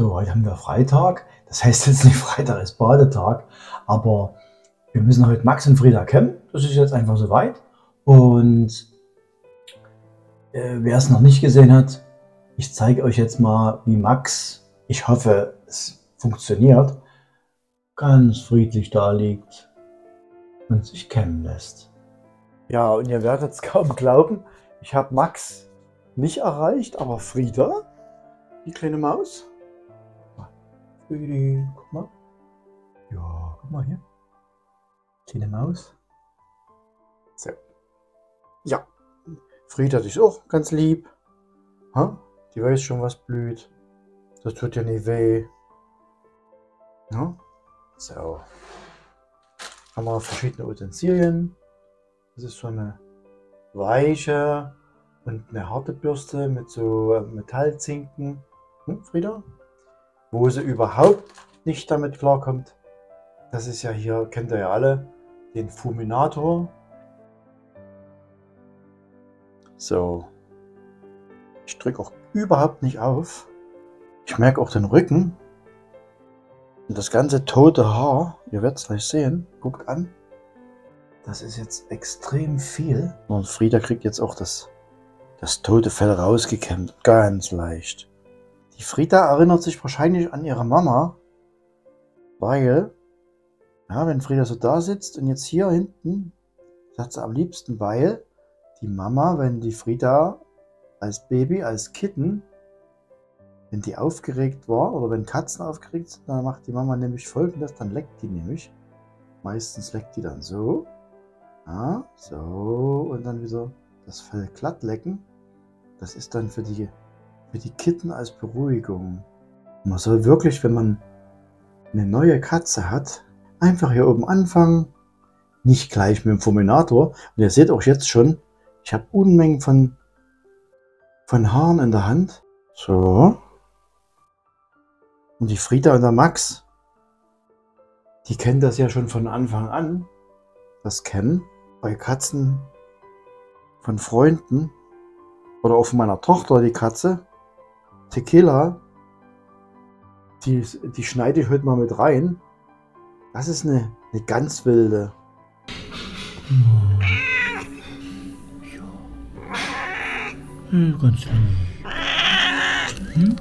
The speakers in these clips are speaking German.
So, heute haben wir Freitag. Das heißt jetzt nicht Freitag ist Badetag, aber wir müssen heute Max und Frieda kämmen. Das ist jetzt einfach soweit. Und äh, wer es noch nicht gesehen hat, ich zeige euch jetzt mal, wie Max, ich hoffe, es funktioniert, ganz friedlich da liegt und sich kämmen lässt. Ja, und ihr werdet es kaum glauben, ich habe Max nicht erreicht, aber Frieda, die kleine Maus, guck mal. Ja, guck mal hier. Kleine Maus. So. Ja. Frieda ist auch ganz lieb. Ha? Die weiß schon, was blüht. Das tut ja nicht weh. Ja? So. Haben wir verschiedene Utensilien. Das ist so eine weiche und eine harte Bürste mit so äh, Metallzinken. Hm, Frieda? Wo sie überhaupt nicht damit klarkommt. Das ist ja hier, kennt ihr ja alle, den Fuminator. So. Ich drücke auch überhaupt nicht auf. Ich merke auch den Rücken. Und das ganze tote Haar, ihr werdet es gleich sehen, guckt an. Das ist jetzt extrem viel. Und Frieda kriegt jetzt auch das, das tote Fell rausgekämmt. Ganz leicht. Die Frieda erinnert sich wahrscheinlich an ihre Mama, weil, ja, wenn Frieda so da sitzt und jetzt hier hinten, sagt sie am liebsten, weil die Mama, wenn die Frieda als Baby, als Kitten, wenn die aufgeregt war oder wenn Katzen aufgeregt sind, dann macht die Mama nämlich folgendes, dann leckt die nämlich. Meistens leckt die dann so. Ja, so und dann wieder das Fell glatt lecken. Das ist dann für die für die Kitten als Beruhigung. Man soll wirklich, wenn man eine neue Katze hat, einfach hier oben anfangen. Nicht gleich mit dem Fulminator. Und ihr seht auch jetzt schon, ich habe Unmengen von, von Haaren in der Hand. So. Und die Frieda und der Max, die kennen das ja schon von Anfang an. Das kennen bei Katzen von Freunden oder auch von meiner Tochter, die Katze. Tequila, die, die schneide ich heute mal mit rein. Das ist eine, eine ganz wilde. Hm, ganz hm?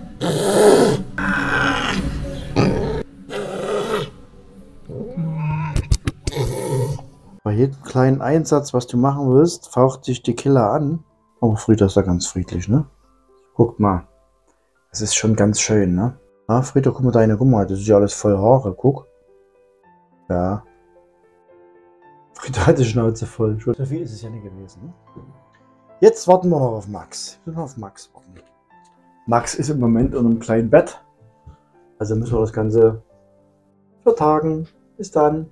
Bei jedem kleinen Einsatz, was du machen willst, faucht sich die Killer an. Aber Frieda ist da ganz friedlich, ne? Guckt mal. Das ist schon ganz schön, ne? Ah, Frieda, guck mal deine, guck mal, das ist ja alles voll Haare, guck. Ja. Frieda hat die Schnauze voll. So viel ist es ja nicht gewesen, ne? Jetzt warten wir noch auf Max. Wir müssen auf Max warten. Max ist im Moment in einem kleinen Bett. Also müssen wir das Ganze vertagen. Bis dann.